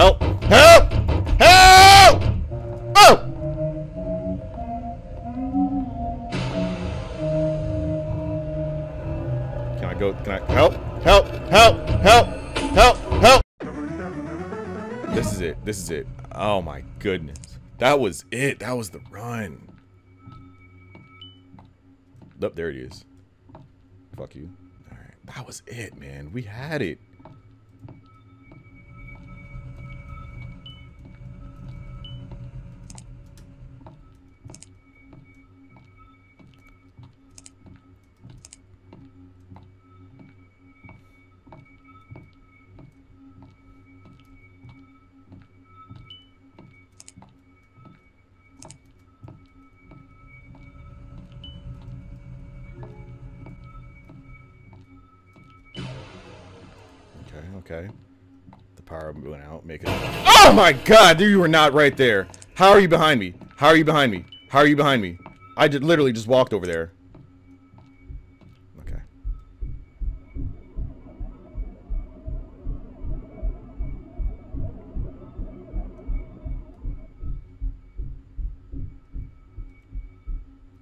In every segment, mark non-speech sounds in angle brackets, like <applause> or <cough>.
Help! Help! Help! Oh! Can I go? Can I help? Help! Help! Help! Help! Help! This is it. This is it. Oh my goodness. That was it. That was the run. Up there it is. Fuck you. Alright. That was it, man. We had it. Okay. The power went out. Make it. Oh my god, Dude, you were not right there. How are you behind me? How are you behind me? How are you behind me? I did literally just walked over there. Okay.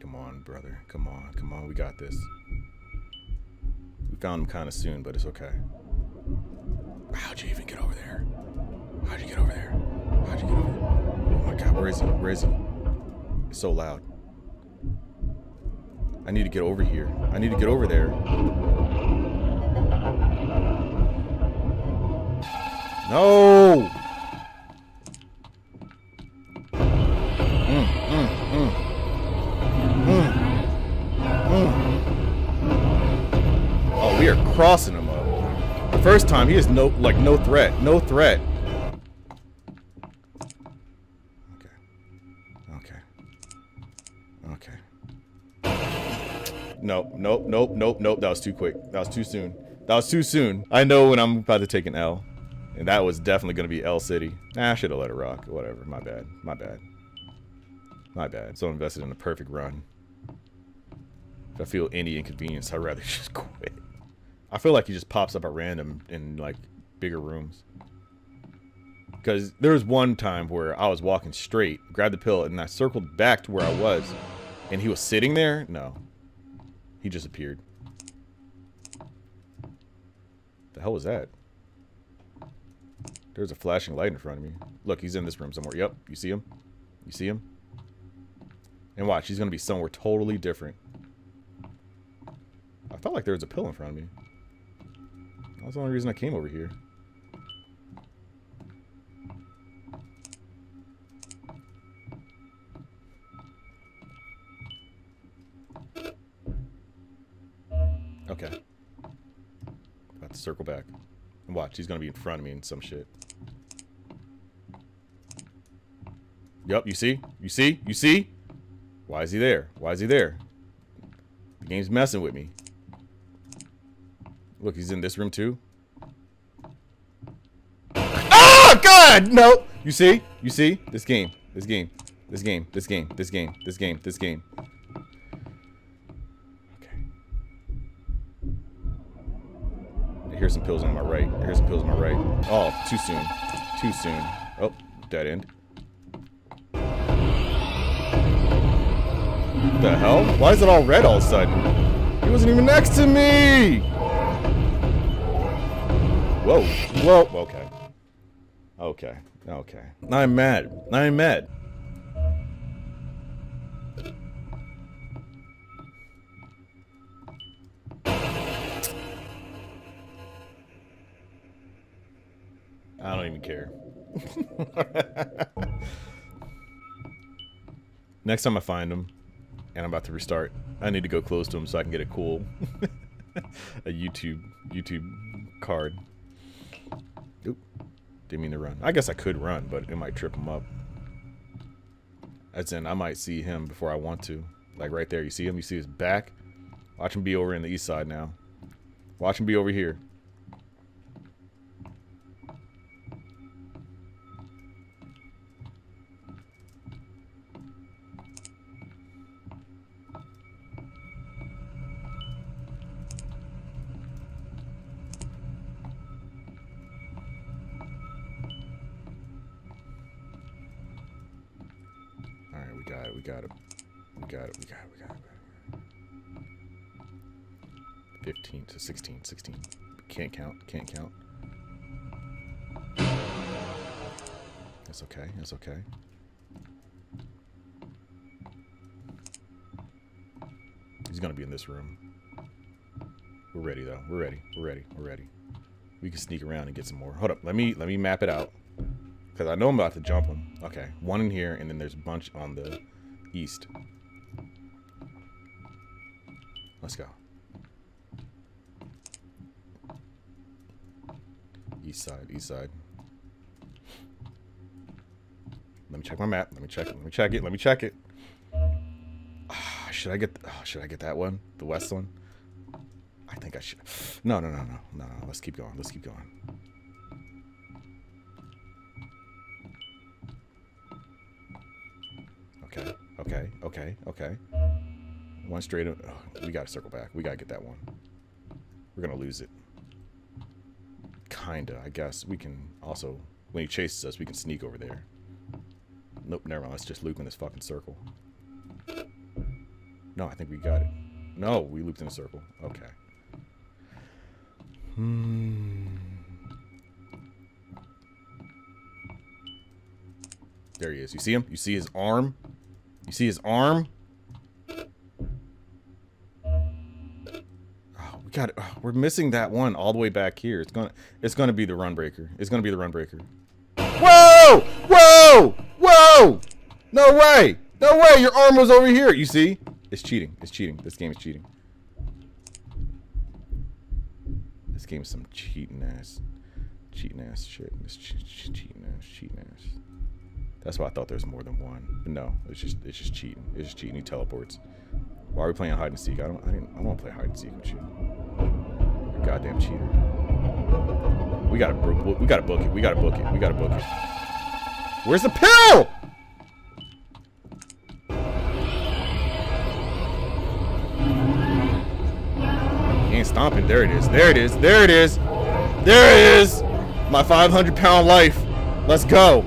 Come on, brother. Come on, come on. We got this. We found him kind of soon, but it's okay. How'd you even get over there? How'd you get over there? How'd you get over there? Oh my god, where is he? Where is he? It's so loud. I need to get over here. I need to get over there. No! Mm, mm, mm. Oh, we are crossing. The first time, he is no, like, no threat. No threat. Okay. Okay. Okay. Nope, nope, nope, nope, nope. That was too quick. That was too soon. That was too soon. I know when I'm about to take an L. And that was definitely going to be L City. Nah, I should have let it rock. Whatever. My bad. My bad. My bad. So invested in the perfect run. If I feel any inconvenience, I'd rather <laughs> just quit. I feel like he just pops up at random in like bigger rooms. Because there was one time where I was walking straight, grabbed the pill, and I circled back to where I was, and he was sitting there. No, he just appeared. The hell was that? There's a flashing light in front of me. Look, he's in this room somewhere. Yep, you see him? You see him? And watch, he's gonna be somewhere totally different. I felt like there was a pill in front of me. That's the only reason I came over here. Okay. About to circle back. And watch, he's gonna be in front of me and some shit. Yup, you see? You see? You see? Why is he there? Why is he there? The game's messing with me. Look, he's in this room too. Ah, God, no. You see? You see? This game. This game. This game. This game. This game. This game. This game. Okay. Here's some pills on my right. Here's some pills on my right. Oh, too soon. Too soon. Oh, dead end. What the hell? Why is it all red all of a sudden? He wasn't even next to me! Whoa. Whoa. Okay. Okay. Okay. I'm mad. I'm mad. I don't even care. <laughs> Next time I find him, and I'm about to restart, I need to go close to him so I can get a cool, <laughs> a YouTube, YouTube card. Didn't mean to run. I guess I could run, but it might trip him up. As in, I might see him before I want to. Like right there, you see him? You see his back? Watch him be over in the east side now. Watch him be over here. Got it. We got it. We got it. We got it. 15 to 16. 16. Can't count. Can't count. That's okay. That's okay. He's gonna be in this room. We're ready though. We're ready. We're ready. We're ready. We can sneak around and get some more. Hold up. Let me let me map it out. Cause I know I'm about to jump him. Okay. One in here and then there's a bunch on the east. Let's go. East side, east side. Let me check my map. Let me check it. Let me check it. Let me check it. Ah, should I get? Oh, should I get that one? The west one? I think I should. No, no, no, no, no, no. Let's keep going. Let's keep going. Okay. Okay. Okay. Okay. One straight. Oh, we gotta circle back. We gotta get that one. We're gonna lose it. Kinda, I guess. We can also, when he chases us, we can sneak over there. Nope, never mind. Let's just loop in this fucking circle. No, I think we got it. No, we looped in a circle. Okay. Hmm. There he is. You see him? You see his arm? You see his arm? Oh, we got. Oh, we're missing that one all the way back here. It's gonna it's gonna be the run breaker. It's gonna be the run breaker. Whoa! Whoa! Whoa! No way! No way! Your arm was over here. You see? It's cheating. It's cheating. This game is cheating. This game is some cheating ass, cheating ass shit. This che cheating ass, cheating ass. That's why I thought there was more than one. But no, it's just it's just cheating. It's just cheating. He teleports. Why are we playing hide and seek? I don't I didn't I want to play hide and seek with you. you goddamn cheater. We gotta we gotta book it. We gotta book it. We gotta book it. Where's the pill? He ain't stomping. There it is. There it is. There it is. There it is. My 500 pound life. Let's go.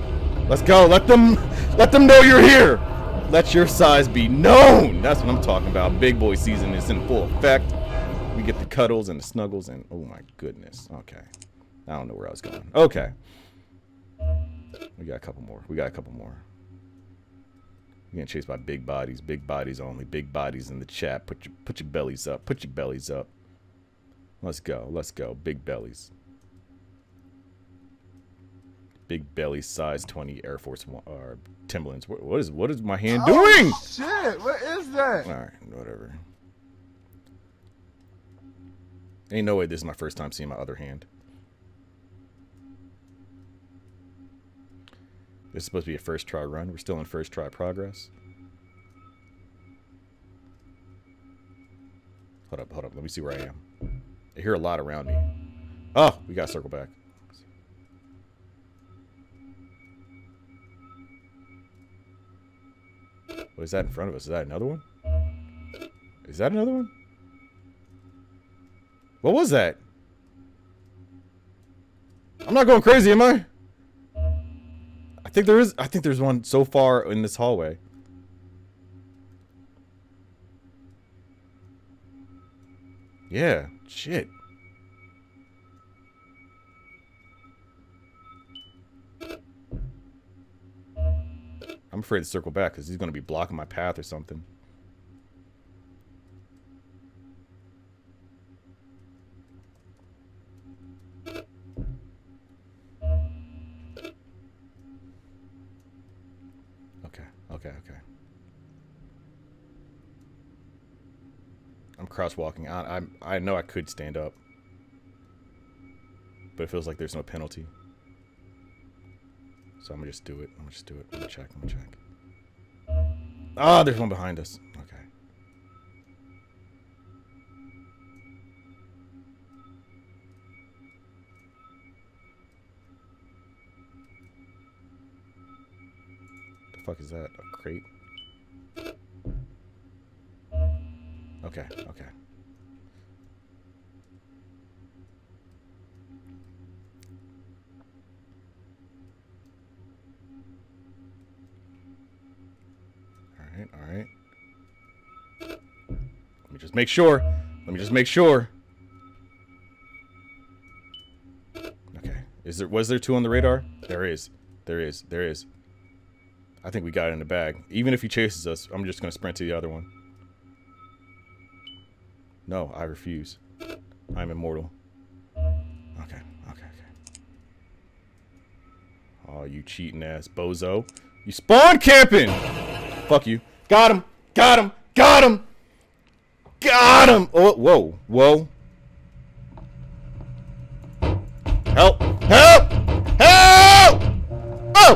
Let's go. Let them let them know you're here. Let your size be known. That's what I'm talking about. Big boy season is in full effect. We get the cuddles and the snuggles and oh my goodness. Okay. I don't know where I was going. Okay. We got a couple more. We got a couple more. You're getting chased by big bodies. Big bodies only. Big bodies in the chat. Put your put your bellies up. Put your bellies up. Let's go. Let's go. Big bellies. Big belly size 20 Air Force One or Timberlands. What, what is what is my hand oh, doing? Shit, what is that? All right, whatever. Ain't no way this is my first time seeing my other hand. This is supposed to be a first try run. We're still in first try progress. Hold up, hold up. Let me see where I am. I hear a lot around me. Oh, we got to circle back. What is that in front of us? Is that another one? Is that another one? What was that? I'm not going crazy, am I? I think there is. I think there's one so far in this hallway. Yeah. Shit. I'm afraid to circle back because he's going to be blocking my path or something. Okay, okay, okay. I'm crosswalking. I, I, I know I could stand up. But it feels like there's no penalty. So I'm gonna just do it. I'm gonna just do it. I'm gonna check. I'm gonna check. Ah, there's one behind us. Okay. The fuck is that? A crate? Okay, okay. Alright, alright. Let me just make sure. Let me just make sure. Okay. Is there was there two on the radar? There is. There is. There is. I think we got it in the bag. Even if he chases us, I'm just gonna sprint to the other one. No, I refuse. I'm immortal. Okay, okay, okay. Oh, you cheating ass bozo. You spawn camping! Fuck you. Got him! Got him! Got him! Got him! Oh, whoa, whoa. Help! Help! Help! Oh!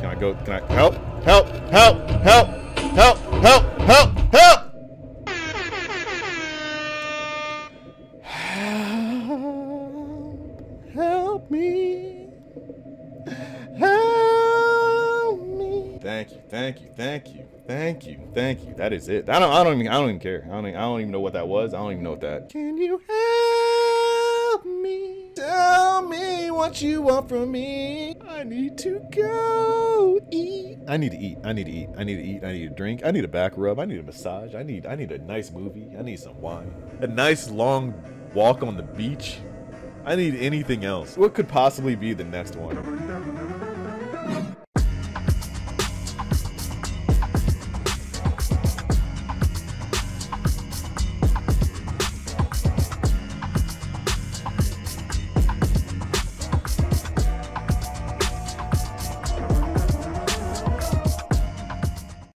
Can I go? Can I help? Help! Help! Help! Help! Thank you, thank you, thank you. That is it. I don't, I don't even, I don't even care. I don't, even, I don't even know what that was. I don't even know what that. Can you help me? Tell me what you want from me. I need to go eat. I need to eat. I need to eat. I need to eat. I need a drink. I need a back rub. I need a massage. I need, I need a nice movie. I need some wine. A nice long walk on the beach. I need anything else. What could possibly be the next one?